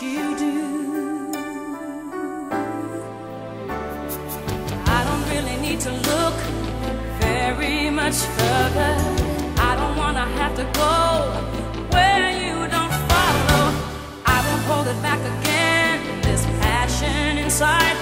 you do. I don't really need to look very much further. I don't want to have to go where you don't follow. I won't hold it back again, this passion inside.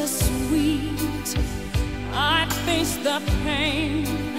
the sweet. I faced the pain.